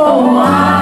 Oh my.